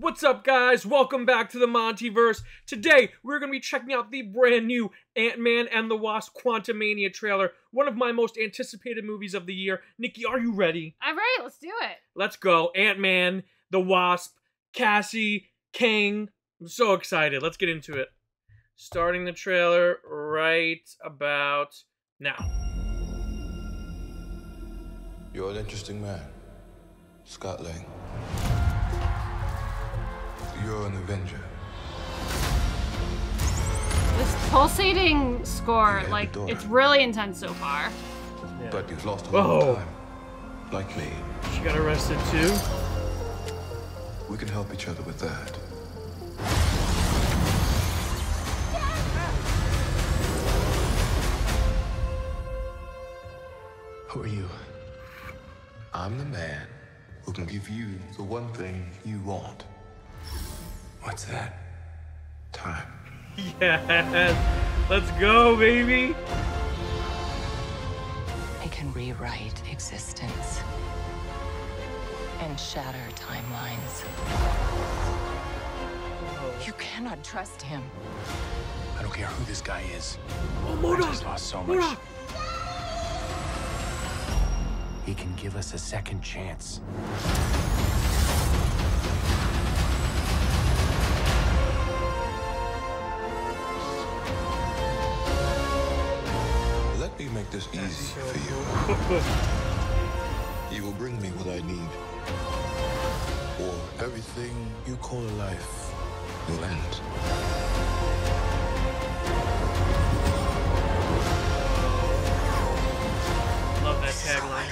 What's up, guys? Welcome back to the Montyverse. Today, we're going to be checking out the brand new Ant-Man and the Wasp Quantumania trailer, one of my most anticipated movies of the year. Nicki, are you ready? I'm ready. Let's do it. Let's go. Ant-Man, the Wasp, Cassie, Kang. I'm so excited. Let's get into it. Starting the trailer right about now. You're an interesting man, Scott Lang. You're an Avenger. This pulsating score, Yeah, like, door. it's really intense so far. But you've lost a lot of time. Like me. She got arrested too. We can help each other with that. Who are you? I'm the man who can give you the one thing you want. What's that? Time. Yes. Let's go, baby. It can rewrite existence and shatter timelines. You cannot trust him. I don't care who this guy is. Oh, I MODOK. just lost so much. MODOK. He can give us a second chance. You. You will bring me what I need. Or everything you call a life will end. Love that tagline.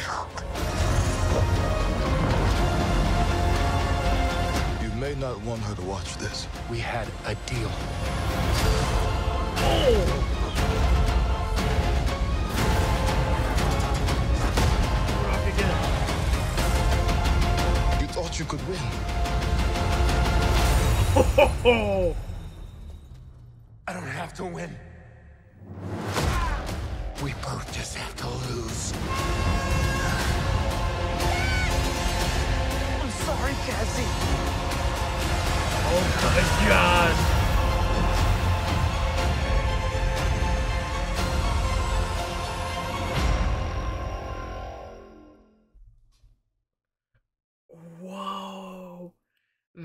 You may not want her to watch this. We had a deal. Rock You you could win. I don't have to win. We both just have to lose. I'm sorry, Cassie. oh my god.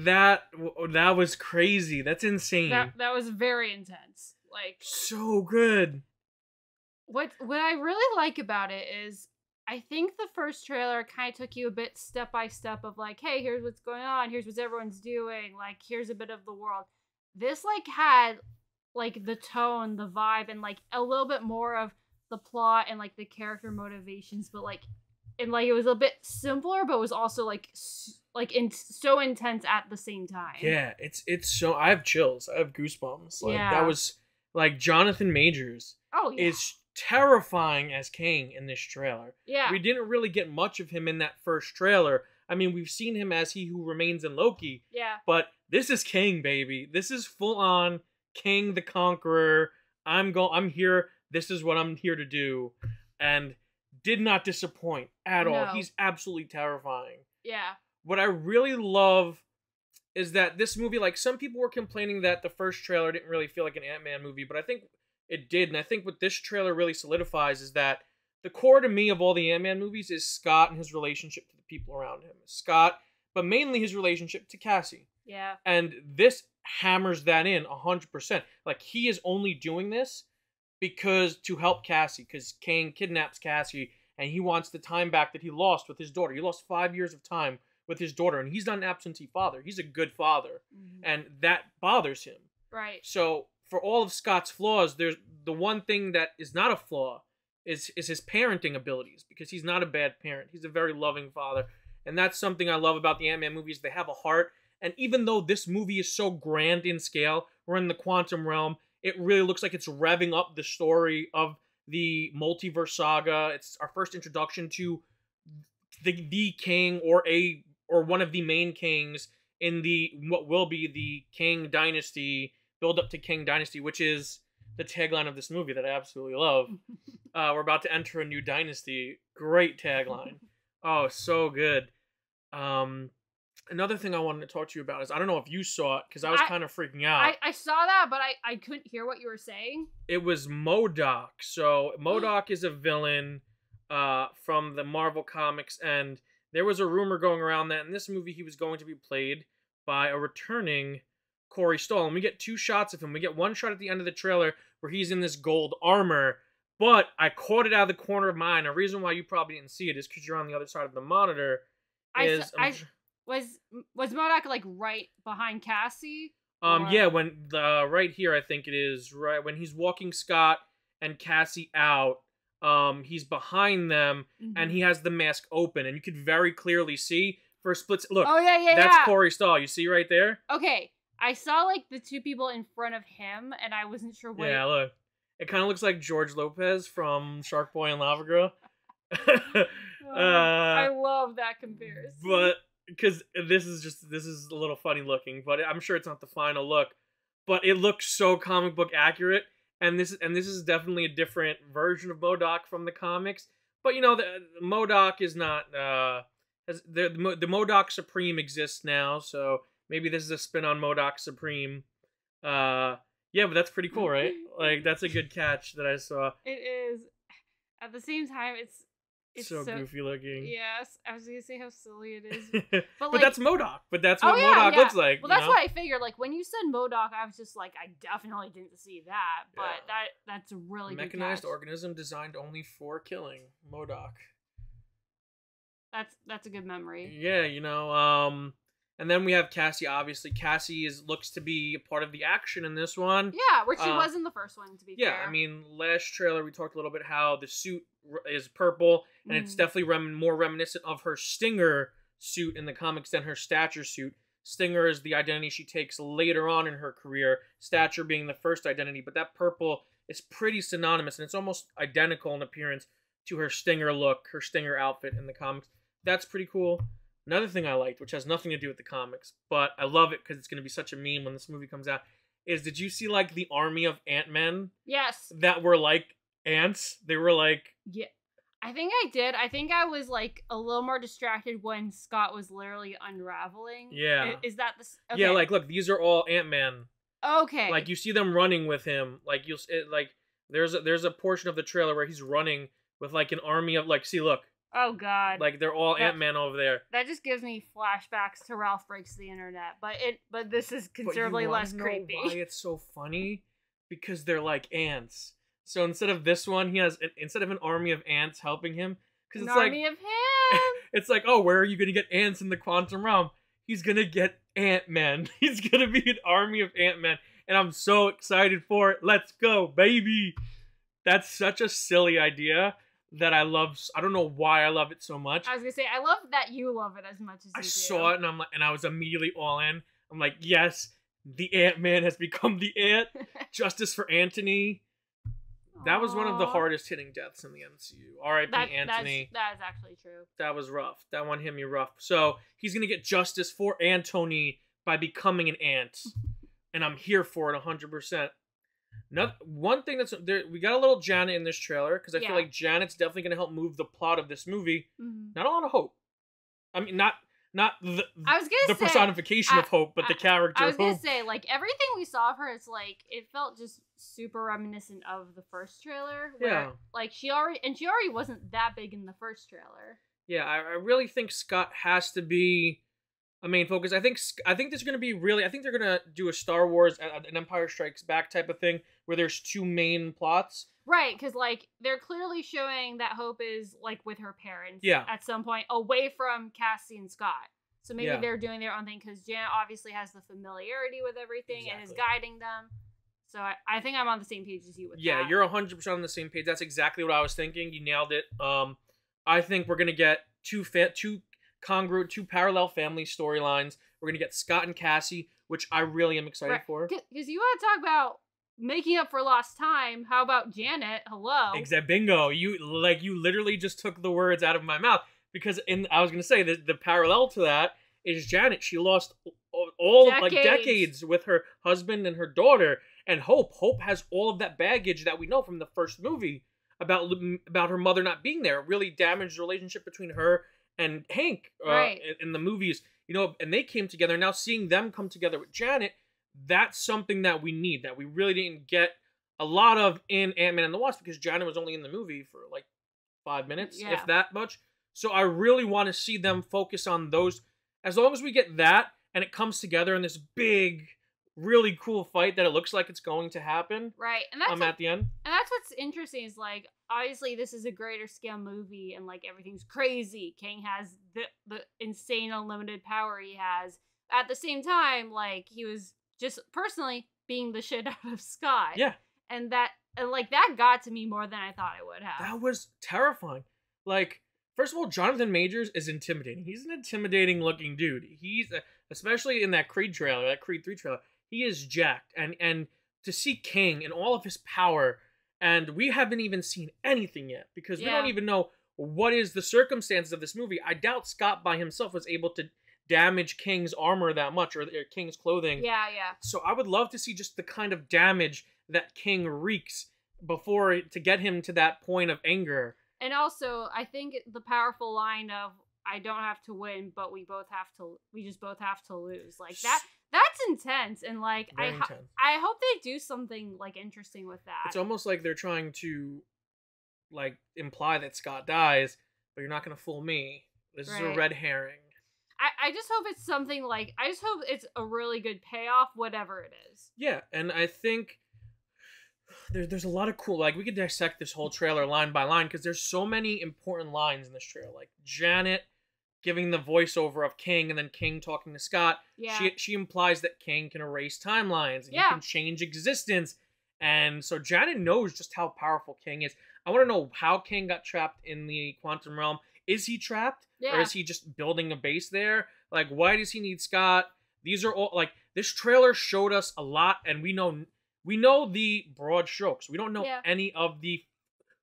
That that was crazy. That's insane. That that was very intense. Like so good. what what I really like about it is I think the first trailer kind of took you a bit step by step of like, hey, here's what's going on, here's what everyone's doing, like here's a bit of the world. This like had like the tone, the vibe, and like a little bit more of the plot and like the character motivations, but like and like it was a bit simpler, but it was also like s- like in so intense at the same time. Yeah, it's it's so I have chills. I have goosebumps. Like Yeah. that was like Jonathan Majors Oh yeah. is terrifying as Kang in this trailer. yeah. We didn't really get much of him in that first trailer. I mean, we've seen him as he who remains in Loki, yeah. but this is Kang, baby. This is full on Kang the Conqueror. I'm go I'm here. This is what I'm here to do. And did not disappoint at all. He's absolutely terrifying. Yeah. What I really love is that this movie, like some people were complaining that the first trailer didn't really feel like an Ant-Man movie, but I think it did. And I think what this trailer really solidifies is that the core to me of all the Ant-Man movies is Scott and his relationship to the people around him. Scott, but mainly his relationship to Cassie. Yeah. And this hammers that in 100%. Like, he is only doing this because to help Cassie, because Kang kidnaps Cassie and he wants the time back that he lost with his daughter. He lost five years of time with his daughter, and he's not an absentee father. He's a good father, Mhm. and that bothers him. Right. So, for all of Scott's flaws, there's the one thing that is not a flaw is is his parenting abilities because he's not a bad parent. He's a very loving father, and that's something I love about the Ant Man movies. They have a heart, and even though this movie is so grand in scale, we're in the quantum realm. It really looks like it's revving up the story of the multiverse saga. It's our first introduction to the the king or a or one of the main kings in the what will be the Kang Dynasty build up to Kang Dynasty, which is the tagline of this movie that I absolutely love. uh, we're about to enter a new dynasty. Great tagline. Oh, so good. Um, Another thing I wanted to talk to you about is I don't know if you saw it because I was kind of freaking out. I, I saw that, but I, I couldn't hear what you were saying. it was MODOK. So MODOK is a villain uh, from the Marvel comics, and there was a rumor going around that in this movie he was going to be played by a returning Corey Stoll. And we get two shots of him. We get one shot at the end of the trailer where he's in this gold armor, but I caught it out of the corner of my eye. And the reason why you probably didn't see it is because you're on the other side of the monitor. I, Is I was was MODOK like right behind Cassie? Um, Or- yeah, when the right here, I think it is right when he's walking Scott and Cassie out. Um, he's behind them, and Mhm. he has the mask open, and you could very clearly see for a split. Look, oh yeah, yeah, that's yeah. Corey Stoll. You see right there? Okay, I saw like the two people in front of him, and I wasn't sure what. Yeah, look. It kind of looks like George Lopez from Shark Boy and Lava Girl. Oh, I uh, love that comparison. but because this is just this is a little funny looking, but I'm sure it's not the final look. But it looks so comic book accurate, and this and this is definitely a different version of MODOK from the comics. But you know, the, the MODOK is not uh, has, the the, the MODOK Supreme exists now, so maybe this is a spin on MODOK Supreme. Uh, yeah, but that's pretty cool, right? like that's a good catch that I saw. it is. At the same time, it's it's so, so, goofy looking. Yes, I was gonna say how silly it is. but, like- that's MODOK. But that's Oh, what yeah, MODOK yeah. looks like. Well, that's know? what I figured. Like when you said MODOK, I was just like, I definitely didn't see that. But Yeah. that that's a really good mechanized organism designed only for killing MODOK. That's that's a good memory. Yeah, you know, um and then we have Cassie obviously. Cassie is looks to be a part of the action in this one. Yeah, which she Uh, was in the first one. To be Yeah, fair. I mean, last trailer we talked a little bit how the suit r- is purple and it's Mhm. definitely rem- more reminiscent of her Stinger suit in the comics than her Stature suit. Stinger is the identity she takes later on in her career, Stature being the first identity, but that purple is pretty synonymous and it's almost identical in appearance to her Stinger look, her Stinger outfit in the comics. That's pretty cool. Another thing I liked, which has nothing to do with the comics, but I love it because it's going to be such a meme when this movie comes out, is did you see like the army of Ant-Men yes, that were like ants? They were like yeah. I think I did. I think I was like a little more distracted when Scott was literally unraveling. Yeah. I- Is, that the? s- Yeah, like look, these are all Ant Man. okay. Like you see them running with him. Like you'll s- it, like there's a, there's a portion of the trailer where he's running with like an army of like see look oh God. like they're all Ant Man over there. that just gives me flashbacks to Ralph breaks the internet. But it but this is But you considerably less know creepy. Why it's so funny? Because they're like ants. So instead of this one, he has instead of an army of ants helping him, because An it's like army of him. it's like, oh, where are you gonna get ants in the quantum realm? He's gonna get Ant Man. He's gonna be an army of Ant Man, and I'm so excited for it. Let's go, baby! That's such a silly idea that I love. I don't know why I love it so much. I was gonna say I love that you love it as much as you I do. saw it and I'm like, and I was immediately all in. I'm like, yes, the Ant Man has become the Ant. Justice for Anthony. That was one of the hardest hitting deaths in the MCU. R.I.P. That, Anthony. That's, that is actually true. that was rough. That one hit me rough. So he's gonna get justice for Anthony by becoming an ant, and I'm here for it 100. percent Another one thing that's there, we got a little Janet in this trailer because I Yeah. feel like Janet's definitely gonna help move the plot of this movie. Mhm. Not a lot of hope. I mean, not not the I was gonna the say personification I- of hope, but the character I was gonna say like everything we saw of her is like it felt just super reminiscent of the first trailer. Where, Yeah. Like she already and she already wasn't that big in the first trailer. Yeah, I, I really think Scott has to be a main focus. I think I think there's going to be really. I think they're going to do a Star Wars, uh, an Empire Strikes Back type of thing where there's two main plots. Right, because like they're clearly showing that Hope is like with her parents. Yeah. At some point, away from Cassie and Scott. So maybe Yeah. they're doing their own thing because Janet obviously has the familiarity with everything and is guiding them. So I, I think I'm on the same page as you with Yeah, that. you're 100% on the same page. That's exactly what I was thinking. You nailed it. Um I think we're going to get two fa- two congruent, two parallel family storylines. We're going to get Scott and Cassie, which I really am excited Right, for. Because you want to talk about making up for lost time. How about Janet? Hello. Exact bingo. You like you literally just took the words out of my mouth because in I was gonna say the the parallel to that is Janet. She lost all, all like Decades. decades with her husband and her daughter, and Hope. Hope has all of that baggage that we know from the first movie about about her mother not being there. It really damaged the relationship between her and Hank uh, Right. in, the movies. you know, and they came together. Now seeing them come together with Janet, that's something that we need that we really didn't get a lot of in Ant Man and the Wasp because Janet was only in the movie for like five minutes, Yeah. if that much. So I really want to see them focus on those. As long as we get that and it comes together in this big, really cool fight that it looks like it's going to happen. Right. And that's um, I'm what- at the end. And that's what's interesting is like obviously this is a greater scale movie and like everything's crazy. Kang has the the insane unlimited power he has. At the same time, like he was just personally being the shit out of Scott. Yeah. And that and like that got to me more than I thought it would have. That was terrifying. Like, first of all, Jonathan Majors is intimidating. He's an intimidating looking dude. He's uh, especially in that Creed trailer, that Creed 3 trailer, he is jacked. And and to see Kang and all of his power, and we haven't even seen anything yet because we don't even know what is the circumstances of this movie. I doubt Scott by himself was able to damage Kang's armor that much or, or Kang's clothing. yeah, yeah. So I would love to see just the kind of damage that Kang wreaks before to get him to that point of anger. And also, I think the powerful line of "I don't have to win, but we both have to. We just both have to lose." Like that. That's intense, and like I, ho- intense. I hope they do something like interesting with that. It's almost like they're trying to like imply that Scott dies, but you're not gonna fool me. This is a red herring. I, I just hope it's something like I just hope it's a really good payoff, whatever it is. Yeah, and I think there, there's a lot of cool like we could dissect this whole trailer line by line because there's so many important lines in this trailer, like Janet giving the voiceover of Kang and then Kang talking to Scott. Yeah. She she implies that Kang can erase timelines and Yeah. he can change existence. And so Janet knows just how powerful Kang is. I want to know how Kang got trapped in the quantum realm. Is he trapped? Yeah. Or is he just building a base there? Like, why does he need Scott? These are all like this trailer showed us a lot, and we know we know the broad strokes. We don't know Yeah. any of the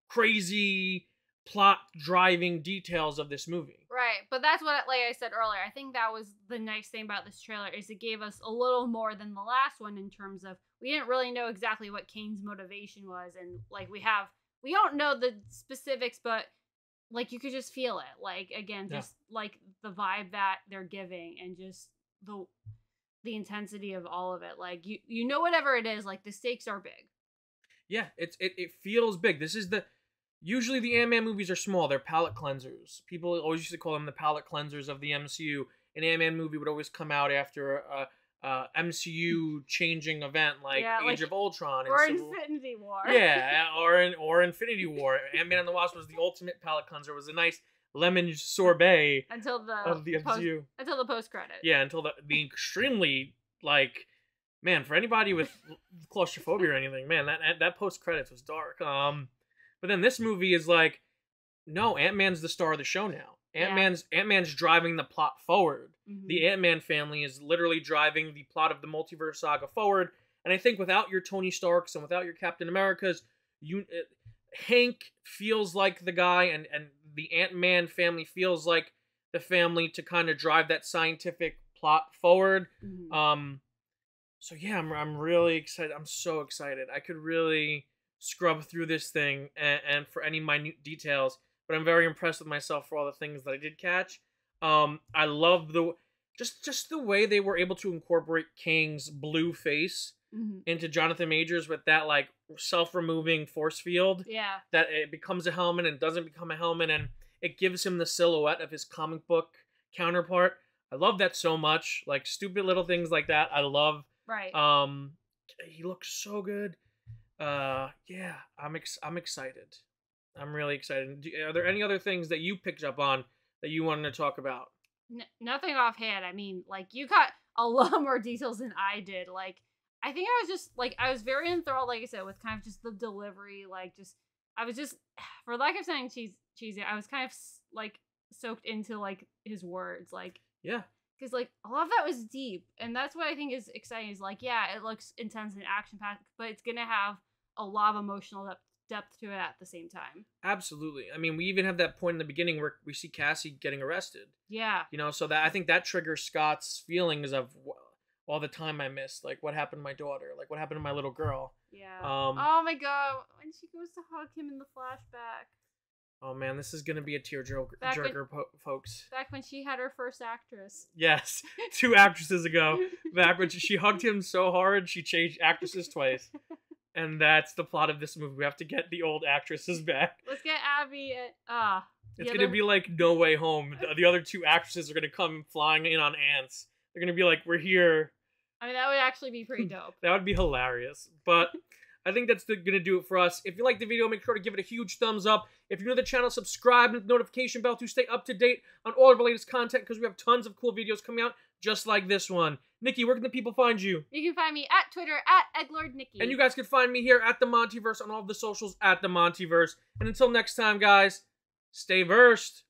crazy plot driving details of this movie. Right, but that's what, like I said earlier, I think that was the nice thing about this trailer is it gave us a little more than the last one in terms of we didn't really know exactly what Kang's motivation was, and like we have, we don't know the specifics, but like you could just feel it, like again, Yeah. just like the vibe that they're giving, and just the the intensity of all of it. Like you, you know, whatever it is, like the stakes are big. Yeah, it's it, it feels big. This is the usually the Ant Man movies are small. They're palate cleansers. People always used to call them the palate cleansers of the MCU. An Ant Man movie would always come out after a, a MCU changing event like Yeah, Age like- of Ultron and Or Civil- Infinity War. yeah, or in or Infinity War. Ant Man and the Wasp was the ultimate palate cleanser. It was a nice lemon sorbet until the of the post, MCU. until the post credit. Yeah, until the the extremely like man for anybody with claustrophobia or anything, man, that that, that post credits was dark. Um, but then this movie is like, no, Ant Man's the star of the show now. Ant Man's Ant Man's driving the plot forward. Mhm. The Ant Man family is literally driving the plot of the multiverse saga forward. And I think without your Tony Starks and without your Captain Americas, you uh, Hank feels like the guy, and and the Ant Man family feels like the family to kind of drive that scientific plot forward. Mhm. Um, so yeah, I'm I'm really excited. I'm so excited. I could really scrub through this thing and, and for any minute details, but I'm very impressed with myself for all the things that I did catch. Um, I love the just just the way they were able to incorporate Kang's blue face Mhm. into Jonathan Majors with that like self-removing force field Yeah. that it becomes a helmet and doesn't become a helmet and it gives him the silhouette of his comic book counterpart. I love that so much. Like stupid little things like that. I love Right. um he looks so good. Uh yeah, I'm ex- I'm excited. I'm really excited. Do, are there any other things that you picked up on that you wanted to talk about? N- nothing offhand. I mean, like you got a lot more details than I did. Like, I think I was just like I was very enthralled, like I said, with kind of just the delivery. Like, just I was just, for lack of saying cheese cheesy, I was kind of like soaked into like his words, like Yeah. because like a lot of that was deep, and that's what I think is exciting. Is like, yeah, it looks intense and action packed, but it's gonna have a lot of emotional depth, depth to it at the same time. Absolutely. I mean, we even have that point in the beginning where we see Cassie getting arrested. Yeah. You know, so that I think that triggers Scott's feelings of "Wha- all the time I missed. Like, what happened to my daughter? Like, what happened to my little girl? Yeah. Um, oh my god, when she goes to hug him in the flashback. Oh man, this is gonna be a tearjerker, Back when- jerker, po- folks. Back when she had her first actress. Yes, two actresses ago, back when she, she hugged him so hard, she changed actresses twice, and that's the plot of this movie. We have to get the old actresses back. Let's get Abby. At, ah. the It's gonna be like No Way Home. The, the other two actresses are gonna come flying in on ants. They're gonna be like, "We're here." I mean, that would actually be pretty dope. That would be hilarious. But I think that's gonna do it for us. If you like the video, make sure to give it a huge thumbs up. If you're new to the channel, subscribe and the notification bell to stay up to date on all of our latest content because we have tons of cool videos coming out just like this one. Nicki, where can the people find you? You can find me at Twitter at EdlordNikki. And you guys can find me here at the Montyverse on all of the socials at the Montyverse. And until next time, guys, stay versed.